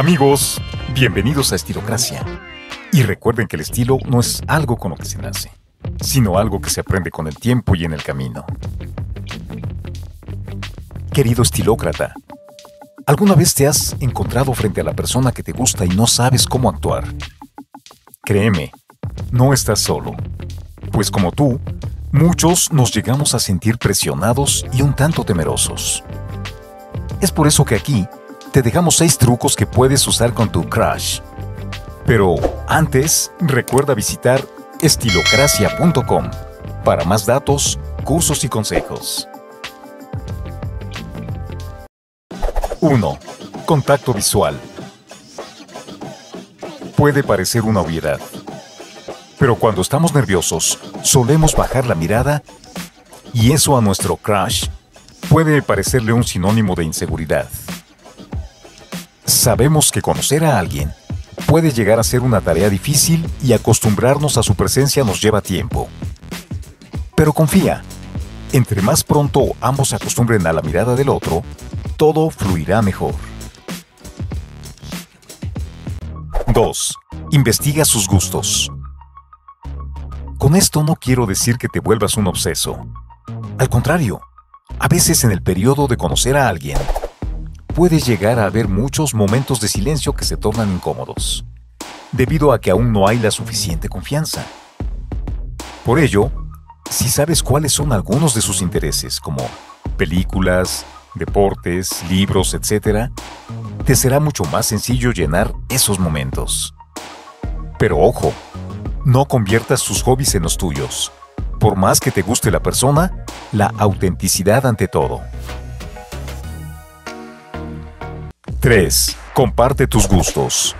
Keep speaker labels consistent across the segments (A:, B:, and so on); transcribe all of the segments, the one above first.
A: Amigos, bienvenidos a Estilocracia. Y recuerden que el estilo no es algo con lo que se nace, sino algo que se aprende con el tiempo y en el camino. Querido estilócrata, ¿alguna vez te has encontrado frente a la persona que te gusta y no sabes cómo actuar? Créeme, no estás solo, pues como tú, muchos nos llegamos a sentir presionados y un tanto temerosos. Es por eso que aquí te dejamos 6 trucos que puedes usar con tu crush. Pero antes, recuerda visitar estilocracia.com para más datos, cursos y consejos. 1. Contacto visual. Puede parecer una obviedad, pero cuando estamos nerviosos, solemos bajar la mirada y eso a nuestro crush puede parecerle un sinónimo de inseguridad. Sabemos que conocer a alguien puede llegar a ser una tarea difícil y acostumbrarnos a su presencia nos lleva tiempo. Pero confía, entre más pronto ambos se acostumbren a la mirada del otro, todo fluirá mejor. 2. Investiga sus gustos. Con esto no quiero decir que te vuelvas un obseso. Al contrario, a veces en el periodo de conocer a alguien, puede llegar a haber muchos momentos de silencio que se tornan incómodos, debido a que aún no hay la suficiente confianza. Por ello, si sabes cuáles son algunos de sus intereses, como películas, deportes, libros, etc., te será mucho más sencillo llenar esos momentos. Pero ojo, no conviertas sus hobbies en los tuyos. Por más que te guste la persona, la autenticidad ante todo. 3. Comparte tus gustos.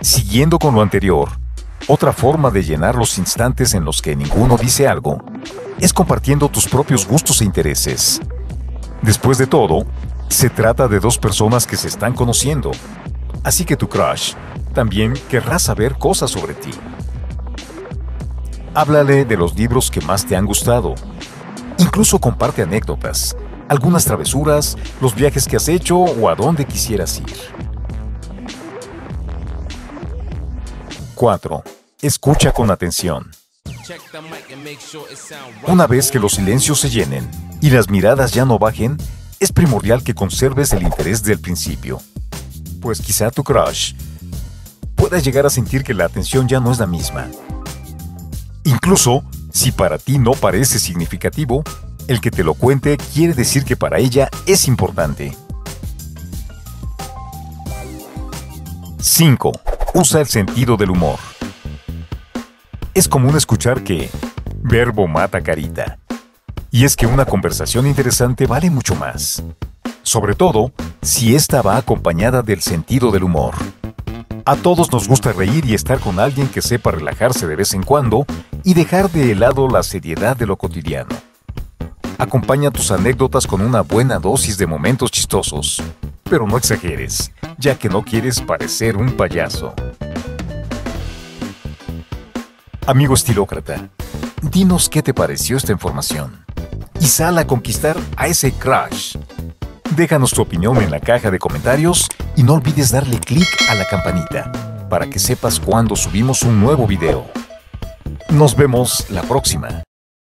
A: Siguiendo con lo anterior, otra forma de llenar los instantes en los que ninguno dice algo es compartiendo tus propios gustos e intereses. Después de todo, se trata de dos personas que se están conociendo, así que tu crush también querrá saber cosas sobre ti. Háblale de los libros que más te han gustado. Incluso comparte anécdotas algunas travesuras, los viajes que has hecho o a dónde quisieras ir. 4. Escucha con atención. Una vez que los silencios se llenen y las miradas ya no bajen, es primordial que conserves el interés del principio. Pues quizá tu crush pueda llegar a sentir que la atención ya no es la misma. Incluso, si para ti no parece significativo, el que te lo cuente quiere decir que para ella es importante. 5. Usa el sentido del humor. Es común escuchar que verbo mata carita. Y es que una conversación interesante vale mucho más. Sobre todo si esta va acompañada del sentido del humor. A todos nos gusta reír y estar con alguien que sepa relajarse de vez en cuando y dejar de lado la seriedad de lo cotidiano. Acompaña tus anécdotas con una buena dosis de momentos chistosos. Pero no exageres, ya que no quieres parecer un payaso. Amigo estilócrata, dinos qué te pareció esta información. Y sal a conquistar a ese crush. Déjanos tu opinión en la caja de comentarios y no olvides darle clic a la campanita para que sepas cuando subimos un nuevo video. Nos vemos la próxima.